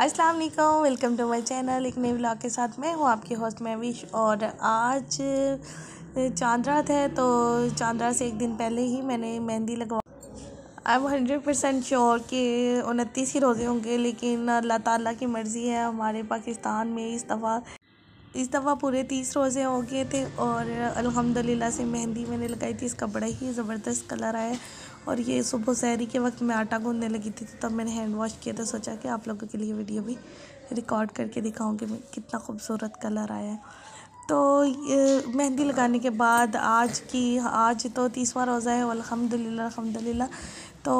अस्सलाम वालेकुम welcome to my channel एक नए व्लॉग के साथ। मैं हूँ आपकी होस्ट महविश और आज चाँद रात है तो चाँद रात से एक दिन पहले ही मैंने मेहंदी लगवा I am hundred percent sure कि उनतीस ही रोज़े होंगे, लेकिन अल्लाह ताला की मर्ज़ी है, हमारे पाकिस्तान में इस दफ़ा इस दफ़ा पूरे तीस रोज़े हो गए थे और अल्हम्दुलिल्लाह से मेहंदी मैंने लगाई थी, इसका बड़ा ही ज़बरदस्त कलर आया और ये सुबह सहरी के वक्त मैं आटा गूंदने लगी थी तो तब मैंने हैंड वॉश किया था सोचा कि आप लोगों के लिए वीडियो भी रिकॉर्ड करके दिखाऊँ कि कितना खूबसूरत कलर आया है। तो मेहंदी लगाने के बाद आज की आज तो तीसवा रोज़ा है अल्हम्दुलिल्लाह अल्हम्दुलिल्लाह। तो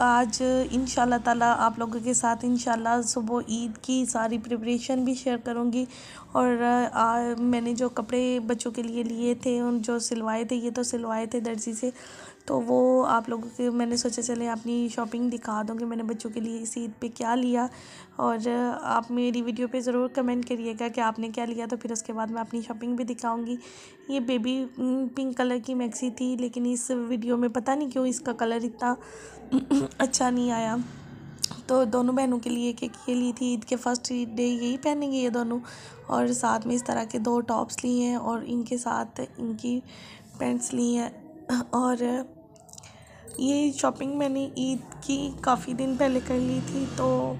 आज इन ताला आप लोगों के साथ इन सुबह ईद की सारी प्रिपरेशन भी शेयर करूँगी। और आ, मैंने जो कपड़े बच्चों के लिए लिए थे उन जो सिलवाए थे ये तो सिलवाए थे दर्जी से। तो वो आप लोगों के, मैंने सोचा चले अपनी शॉपिंग दिखा दूँ कि मैंने बच्चों के लिए इस ईद पे क्या लिया। और आप मेरी वीडियो पे ज़रूर कमेंट करिएगा कि आपने क्या लिया तो फिर उसके बाद मैं अपनी शॉपिंग भी दिखाऊँगी। ये बेबी पिंक कलर की मैक्सी थी, लेकिन इस वीडियो में पता नहीं क्यों इसका कलर इतना अच्छा नहीं आया। तो दोनों बहनों के लिए एक ये ली थी, ईद के फ़र्स्ट डे यही पहनेंगे ये दोनों। और साथ में इस तरह के दो टॉप्स लिए हैं और इनके साथ इनकी पैंट्स ली हैं। और ये शॉपिंग मैंने ईद की काफ़ी दिन पहले कर ली थी तो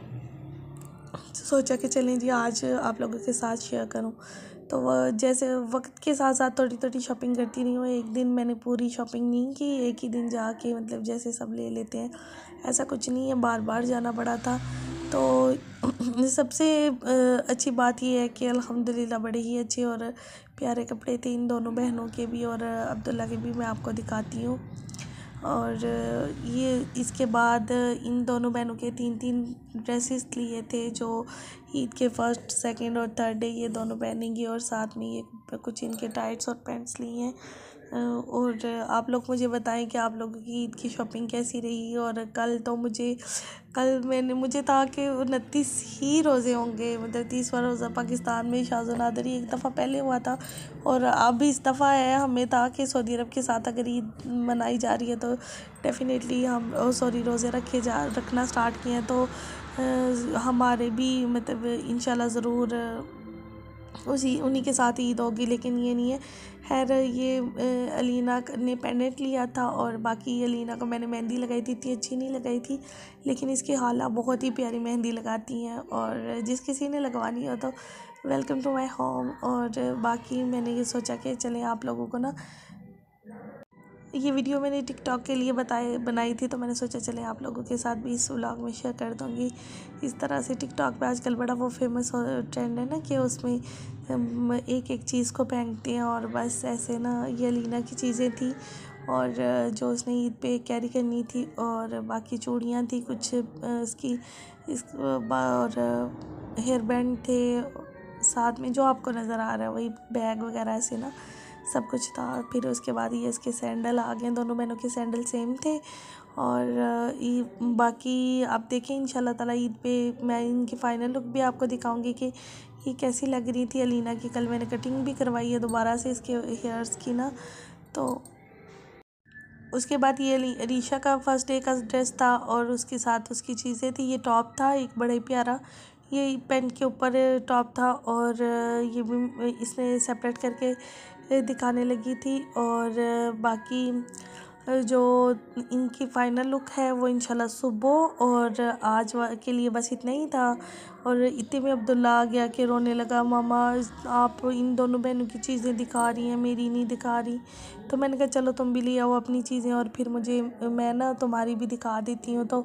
सोचा कि चलें जी, आज आप लोगों के साथ शेयर करूँ। तो वह जैसे वक्त के साथ साथ थोड़ी थोड़ी शॉपिंग करती रही हूँ, एक दिन मैंने पूरी शॉपिंग नहीं की, एक ही दिन जाके मतलब जैसे सब ले लेते हैं, ऐसा कुछ नहीं है बार बार जाना पड़ा था। तो सबसे अच्छी बात यह है कि अल्हम्दुलिल्लाह बड़े ही अच्छे और प्यारे कपड़े थे इन दोनों बहनों के भी और अब्दुल्ला के भी मैं आपको दिखाती हूँ। और ये इसके बाद इन दोनों बहनों के तीन तीन ड्रेसेस लिए थे जो ईद के फ़र्स्ट, सेकंड और थर्ड डे ये दोनों पहनेंगी और साथ में ये कुछ इनके टाइट्स और पैंट्स लिए हैं। और आप लोग मुझे बताएँ कि आप लोगों की ईद की शॉपिंग कैसी रही? और कल तो मुझे, कल मैंने, मुझे था कि उनतीस ही रोज़े होंगे। मतलब तीसवा रोज़ा पाकिस्तान में शाह नादरी एक दफ़ा पहले हुआ था। और अब भी इस दफ़ा है, हमें था कि सऊदी अरब के साथ अगर ईद मनाई जा रही है तो डेफ़िनेटली हम सॉरी, रोज़े रखे जा, रखना स्टार्ट किए हैं। तो हमारे भी मतलब इन ज़रूर उसी, उन्हीं के साथ ईद होगी, लेकिन ये नहीं है। खैर, ये अलीना ने पेंडेंट लिया था और बाकी अलीना को मैंने मेहंदी लगाई थी, इतनी अच्छी नहीं लगाई थी, लेकिन इसकी हाला बहुत ही प्यारी मेहंदी लगाती हैं और जिस किसी ने लगवानी हो तो वेलकम टू माय होम। और बाकी मैंने ये सोचा कि चले आप लोगों को ना ये वीडियो मैंने टिकटॉक के लिए बताए, बनाई थी तो मैंने सोचा चले आप लोगों के साथ भी इस व्लॉग में शेयर कर दूँगी। इस तरह से टिकटॉक पे आजकल बड़ा वो फ़ेमस ट्रेंड है ना कि उसमें एक एक चीज़ को पहनते हैं और बस ऐसे ना ये लीना की चीज़ें थी और जो उसने ईद पे कैरी करनी थी और बाकी चूड़ियाँ थी, कुछ इसकी इस और हेयर बैंड थे, साथ में जो आपको नज़र आ रहा है, वही बैग वगैरह ऐसे ना। सब कुछ था फिर उसके बाद ये इसके सैंडल आ गए। दोनों बहनों के सैंडल सेम थे और, ये बाकी आप देखें इन ताला ईद पे मैं इनकी फ़ाइनल लुक भी आपको दिखाऊँगी कि ये कैसी लग रही थी अलीना की। कल मैंने कटिंग भी करवाई है दोबारा से इसके हेयर्स की ना। तो उसके बाद ये रीशा का फ़र्स्ट डे का ड्रेस था और उसके साथ उसकी चीज़ें थी। ये टॉप था एक बड़ा ही प्यारा। ये पेंट के ऊपर टॉप था और ये भी इसने सेपरेट करके दिखाने लगी थी और बाकी जो इनकी फ़ाइनल लुक है वो इंशाल्लाह सुबह और आज के लिए बस इतना ही था। और इतने में अब्दुल्ला आ गया कि रोने लगा, मामा, आप इन दोनों बहनों की चीज़ें दिखा रही हैं, मेरी नहीं दिखा रही। तो मैंने कहा, चलो तुम भी ले आओ अपनी चीज़ें और फिर मुझे, मैं ना तुम्हारी भी दिखा देती हूँ। तो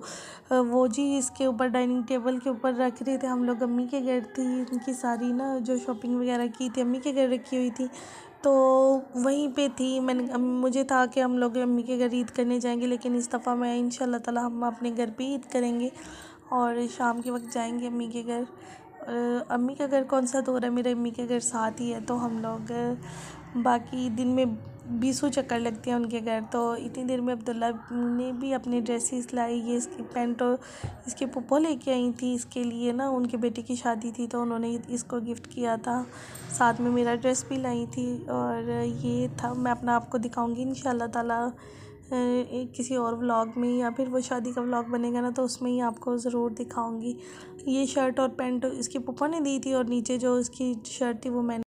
वो जी इसके ऊपर डाइनिंग टेबल के ऊपर रख रहे थे। हम लोग अम्मी के घर थी, इनकी सारी ना जो शॉपिंग वगैरह की थी, अम्मी के घर रखी हुई थी। तो वहीं पे थी। मैंने मुझे था कि हम लोग अम्मी के घर ईद करने जाएँगे, लेकिन इस दफ़ा मैं इन ताला हम अपने घर पे ईद करेंगे और शाम के वक्त जाएँगे अम्मी के घर। अम्मी का घर कौन सा? दूर है मेरे अम्मी के घर साथ ही है तो हम लोग बाकी दिन में बीसों चक्कर लगते हैं उनके घर। तो इतनी देर में अब्दुल्ला ने भी अपनी ड्रेसेस लाई, ये इसकी पैंट और इसके पुप्पो लेके आई थी। इसके लिए ना उनके बेटे की शादी थी तो उन्होंने इसको गिफ्ट किया था। साथ में मेरा ड्रेस भी लाई थी और ये था, मैं अपना आपको दिखाऊँगी इन ताला किसी और व्लॉग में या फिर वो शादी का व्लॉग बनेगा ना तो उसमें ही आपको ज़रूर दिखाऊँगी। ये शर्ट और पैंट इसकी पप्पा ने दी थी और नीचे जो इसकी शर्ट थी वो मैंने